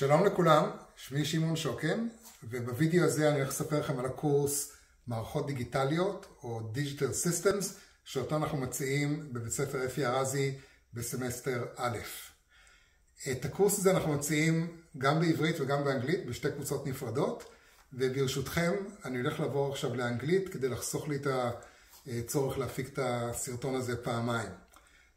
שלום לכולם, שמי שמעון שוקן, ובווידאו הזה אני הולך לספר לכם על הקורס מערכות דיגיטליות או Digital Systems, שאותו אנחנו מציעים בבית ספר אפי ארזי בסמסטר א'. את הקורס הזה אנחנו מציעים גם בעברית וגם באנגלית בשתי קבוצות נפרדות, וברשותכם אני הולך לעבור עכשיו לאנגלית כדי לחסוך לי את הצורך להפיק את הסרטון הזה פעמיים.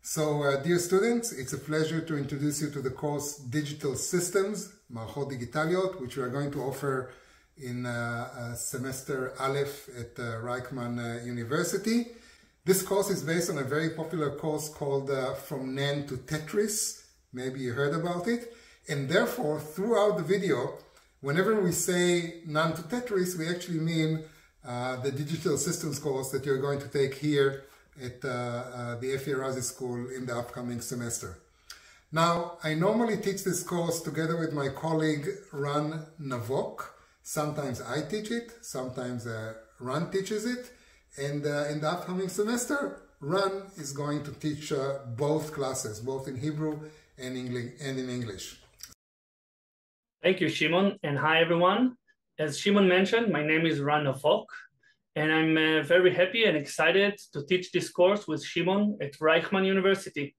So, uh, dear students, it's a pleasure to introduce you to the course Digital Systems, Marchot Digitaliot, which we are going to offer in uh, uh, semester Aleph at uh, Reichman uh, University. This course is based on a very popular course called uh, From NAND to Tetris. Maybe you heard about it. And therefore, throughout the video, whenever we say NAND to Tetris, we actually mean the digital systems course that you're going to take here at uh, uh, the Efi Arazi School in the upcoming semester. Now, I normally teach this course together with my colleague Ran Navok. Sometimes I teach it, sometimes uh, Ran teaches it, and uh, in the upcoming semester, Ran is going to teach uh, both classes, both in Hebrew and, English, and in English. Thank you, Shimon, and hi everyone. As Shimon mentioned, my name is Ran Navok and I'm uh, very happy and excited to teach this course with Shimon at Reichman University.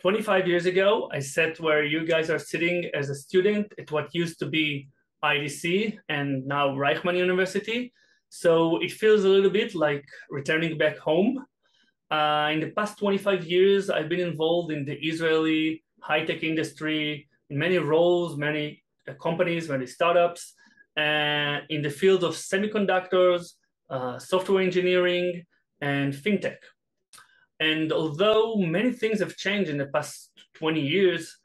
25 years ago, I sat where you guys are sitting as a student at what used to be IDC and now Reichman University. So it feels a little bit like returning back home. Uh, in the past 25 years, I've been involved in the Israeli high-tech industry in many roles, many uh, companies, many startups, uh, in the field of semiconductors, uh, software engineering, and fintech. And although many things have changed in the past 20 years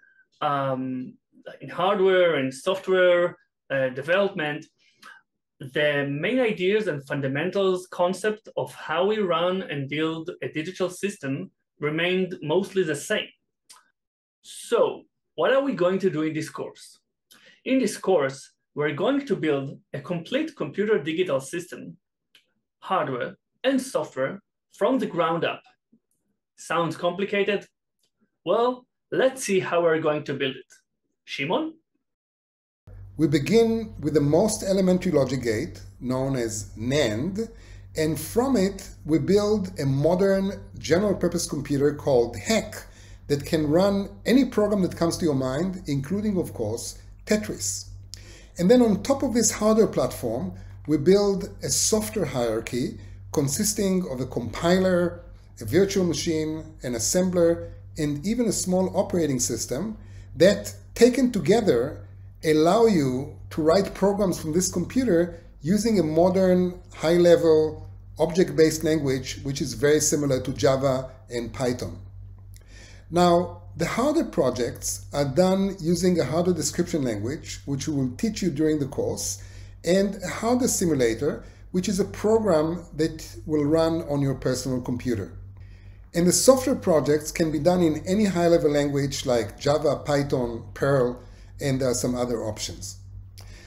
um, in hardware and software uh, development, the main ideas and fundamentals concept of how we run and build a digital system remained mostly the same. So what are we going to do in this course? In this course, we're going to build a complete computer digital system hardware, and software from the ground up. Sounds complicated? Well, let's see how we're going to build it. Shimon? We begin with the most elementary logic gate, known as NAND, and from it we build a modern general purpose computer called Hack that can run any program that comes to your mind, including, of course, Tetris. And then on top of this hardware platform, we build a software hierarchy consisting of a compiler, a virtual machine, an assembler, and even a small operating system that, taken together, allow you to write programs from this computer using a modern, high-level, object-based language, which is very similar to Java and Python. Now, the hardware projects are done using a hardware description language, which we will teach you during the course, and a hardware simulator, which is a program that will run on your personal computer. And the software projects can be done in any high-level language like Java, Python, Perl, and there are some other options.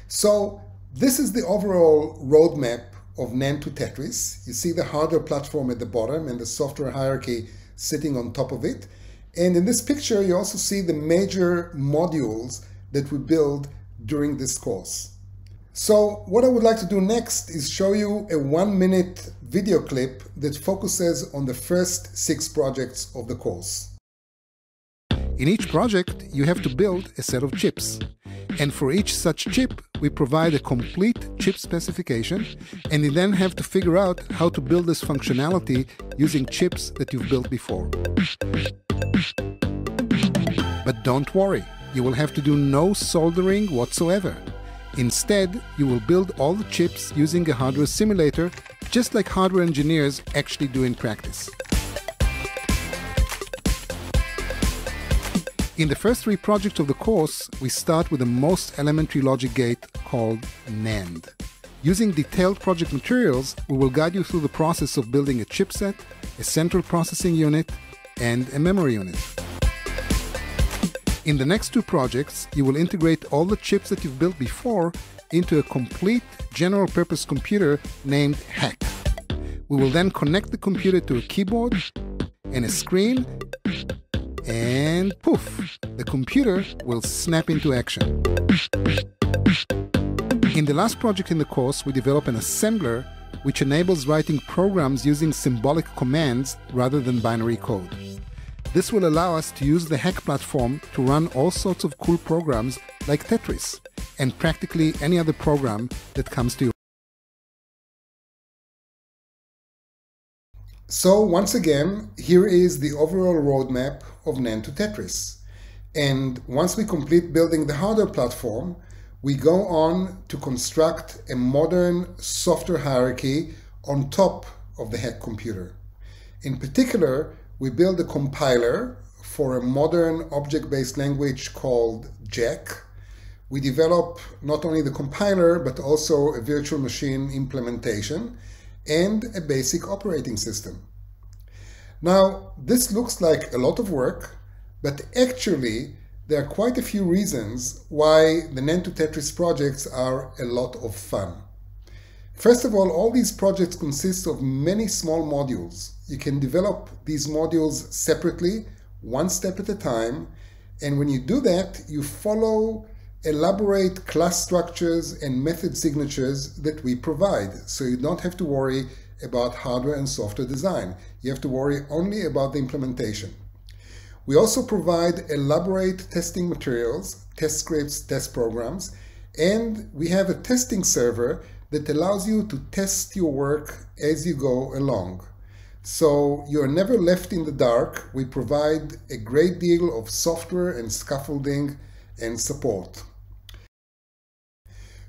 So this is the overall roadmap of NAND to Tetris. You see the hardware platform at the bottom and the software hierarchy sitting on top of it. And in this picture, you also see the major modules that we build during this course. So what I would like to do next is show you a one minute video clip that focuses on the first six projects of the course. In each project, you have to build a set of chips. And for each such chip, we provide a complete chip specification, and you then have to figure out how to build this functionality using chips that you've built before. But don't worry, you will have to do no soldering whatsoever. Instead, you will build all the chips using a hardware simulator, just like hardware engineers actually do in practice. In the first three projects of the course, we start with the most elementary logic gate called NAND. Using detailed project materials, we will guide you through the process of building a chipset, a central processing unit, and a memory unit. In the next two projects, you will integrate all the chips that you've built before into a complete general purpose computer named Hack. We will then connect the computer to a keyboard and a screen and poof, the computer will snap into action. In the last project in the course, we develop an assembler which enables writing programs using symbolic commands rather than binary code. This will allow us to use the Hack platform to run all sorts of cool programs like Tetris and practically any other program that comes to you. So once again, here is the overall roadmap of NAND to Tetris. And once we complete building the hardware platform, we go on to construct a modern software hierarchy on top of the Hack computer. In particular, we build a compiler for a modern object-based language called Jack. We develop not only the compiler, but also a virtual machine implementation and a basic operating system. Now, this looks like a lot of work, but actually, there are quite a few reasons why the NAND to Tetris projects are a lot of fun. First of all, all these projects consist of many small modules. You can develop these modules separately, one step at a time, and when you do that, you follow elaborate class structures and method signatures that we provide. So you don't have to worry about hardware and software design. You have to worry only about the implementation. We also provide elaborate testing materials, test scripts, test programs, and we have a testing server that allows you to test your work as you go along. So you're never left in the dark. We provide a great deal of software and scaffolding and support.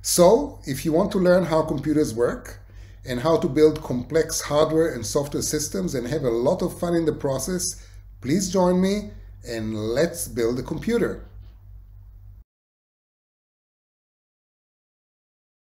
So, if you want to learn how computers work and how to build complex hardware and software systems and have a lot of fun in the process, please join me and let's build a computer.